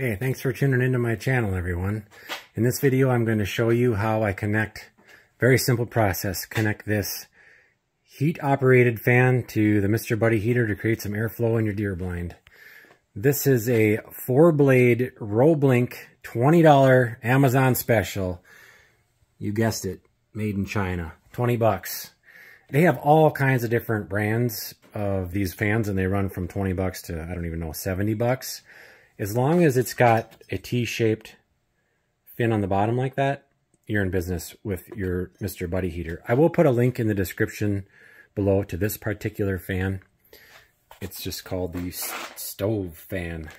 Hey, thanks for tuning into my channel, everyone. In this video, I'm going to show you how I connect, very simple process, connect this heat-operated fan to the Mr. Buddy heater to create some airflow in your deer blind. This is a four-blade Roblink $20 Amazon special. You guessed it, made in China, 20 bucks. They have all kinds of different brands of these fans and they run from 20 bucks to, I don't even know, 70 bucks. As long as it's got a T-shaped fin on the bottom like that, you're in business with your Mr. Buddy heater. I will put a link in the description below to this particular fan. It's just called the stove fan.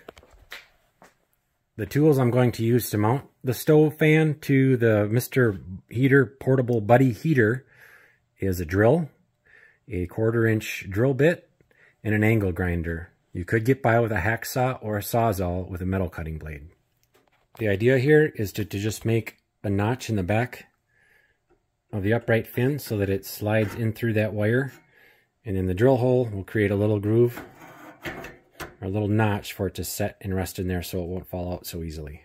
The tools I'm going to use to mount the stove fan to the Mr. Heater Portable Buddy heater is a drill, a quarter inch drill bit, and an angle grinder. You could get by with a hacksaw or a sawzall with a metal cutting blade. The idea here is to, to just make a notch in the back of the upright fin so that it slides in through that wire. And then the drill hole will create a little groove or a little notch for it to set and rest in there so it won't fall out so easily.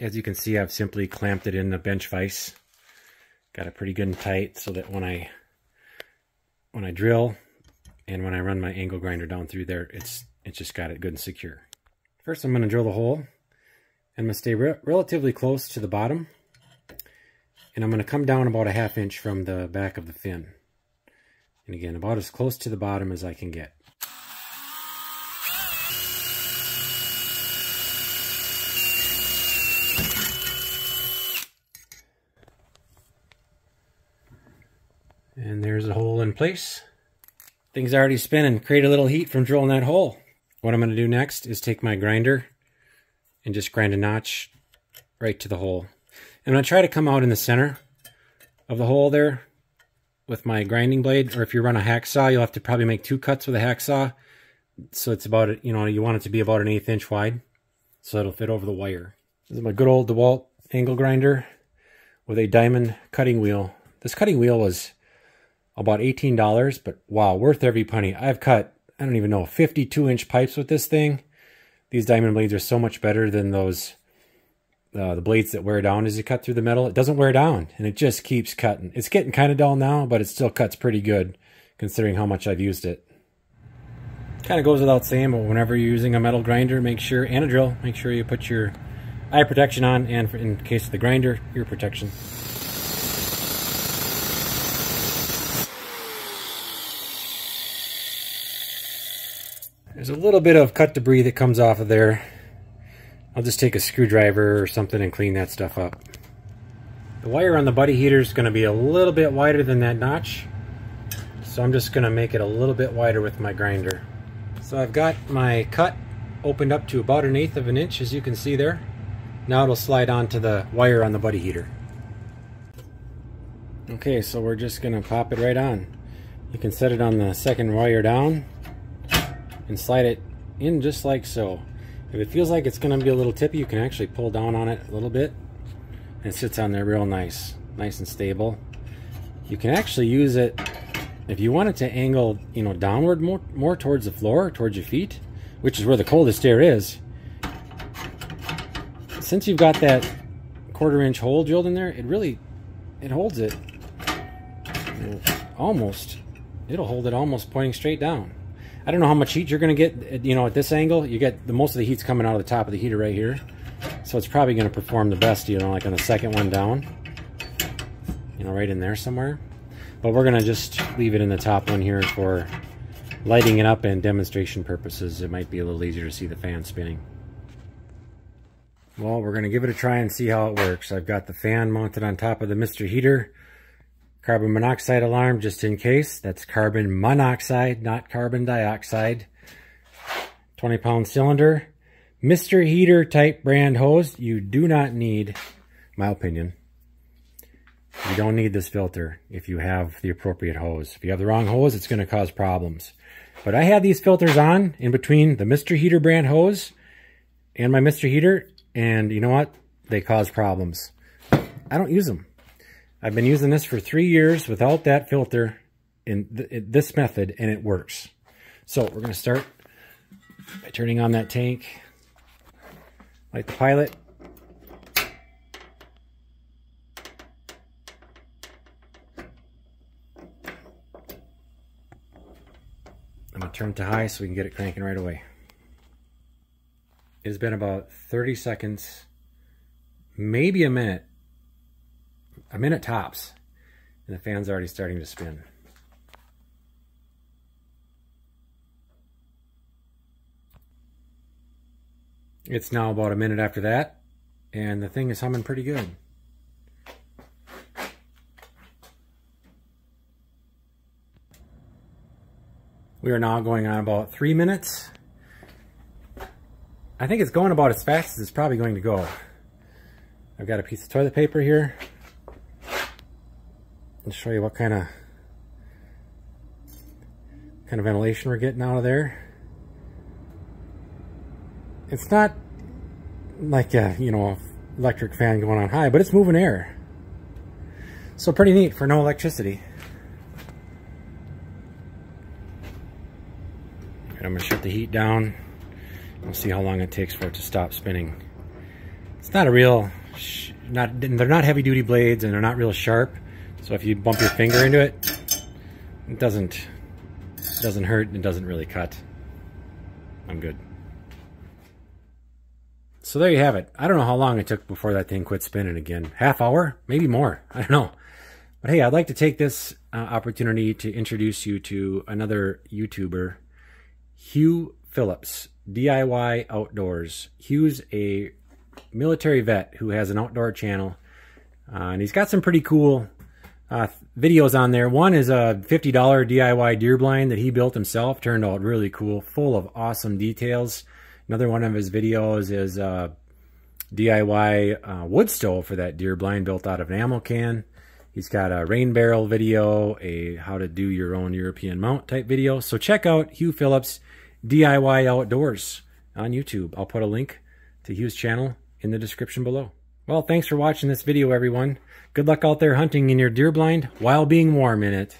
As you can see, I've simply clamped it in the bench vise. Got it pretty good and tight so that when I when I drill, and when I run my angle grinder down through there, it's it's just got it good and secure. First, I'm going to drill the hole. I'm going to stay re relatively close to the bottom. And I'm going to come down about a half inch from the back of the fin. And again, about as close to the bottom as I can get. And there's a hole in place. Things already spinning. Create a little heat from drilling that hole. What I'm going to do next is take my grinder and just grind a notch right to the hole. And I'm going to try to come out in the center of the hole there with my grinding blade. Or if you run a hacksaw, you'll have to probably make two cuts with a hacksaw. So it's about, you know, you want it to be about an eighth inch wide. So it'll fit over the wire. This is my good old DeWalt angle grinder with a diamond cutting wheel. This cutting wheel was about $18, but wow, worth every penny. I've cut, I don't even know, 52 inch pipes with this thing. These diamond blades are so much better than those, uh, the blades that wear down as you cut through the metal. It doesn't wear down and it just keeps cutting. It's getting kind of dull now, but it still cuts pretty good considering how much I've used it. Kind of goes without saying, but whenever you're using a metal grinder, make sure, and a drill, make sure you put your eye protection on and in case of the grinder, ear protection. There's a little bit of cut debris that comes off of there. I'll just take a screwdriver or something and clean that stuff up. The wire on the buddy heater is going to be a little bit wider than that notch. So I'm just going to make it a little bit wider with my grinder. So I've got my cut opened up to about an eighth of an inch as you can see there. Now it'll slide onto the wire on the buddy heater. Okay, so we're just going to pop it right on. You can set it on the second wire down and slide it in just like so. If it feels like it's going to be a little tippy, you can actually pull down on it a little bit. And it sits on there real nice, nice and stable. You can actually use it if you want it to angle, you know, downward more, more towards the floor, towards your feet, which is where the coldest air is. Since you've got that quarter inch hole drilled in there, it really, it holds it almost, it'll hold it almost pointing straight down. I don't know how much heat you're going to get, you know, at this angle. You get the most of the heat's coming out of the top of the heater right here. So it's probably going to perform the best, you know, like on the second one down. You know, right in there somewhere. But we're going to just leave it in the top one here for lighting it up and demonstration purposes. It might be a little easier to see the fan spinning. Well, we're going to give it a try and see how it works. I've got the fan mounted on top of the Mr. Heater carbon monoxide alarm just in case. That's carbon monoxide, not carbon dioxide. 20 pound cylinder. Mr. Heater type brand hose. You do not need, my opinion, you don't need this filter if you have the appropriate hose. If you have the wrong hose, it's going to cause problems. But I had these filters on in between the Mr. Heater brand hose and my Mr. Heater, and you know what? They cause problems. I don't use them. I've been using this for three years without that filter in th this method, and it works. So we're going to start by turning on that tank. like the pilot. I'm going to turn it to high so we can get it cranking right away. It has been about 30 seconds, maybe a minute, a minute tops, and the fan's already starting to spin. It's now about a minute after that, and the thing is humming pretty good. We are now going on about three minutes. I think it's going about as fast as it's probably going to go. I've got a piece of toilet paper here. I'll show you what kind of kind of ventilation we're getting out of there. It's not like a, you know, electric fan going on high, but it's moving air. So pretty neat for no electricity. And I'm to shut the heat down. We'll see how long it takes for it to stop spinning. It's not a real, not they're not heavy duty blades and they're not real sharp. So if you bump your finger into it, it doesn't, it doesn't hurt and it doesn't really cut. I'm good. So there you have it. I don't know how long it took before that thing quit spinning again. Half hour? Maybe more. I don't know. But hey, I'd like to take this uh, opportunity to introduce you to another YouTuber, Hugh Phillips, DIY Outdoors. Hugh's a military vet who has an outdoor channel. Uh, and he's got some pretty cool uh, videos on there. One is a $50 DIY deer blind that he built himself. Turned out really cool, full of awesome details. Another one of his videos is a DIY uh, wood stove for that deer blind built out of an ammo can. He's got a rain barrel video, a how to do your own European mount type video. So check out Hugh Phillips DIY Outdoors on YouTube. I'll put a link to Hugh's channel in the description below. Well, thanks for watching this video, everyone. Good luck out there hunting in your deer blind while being warm in it.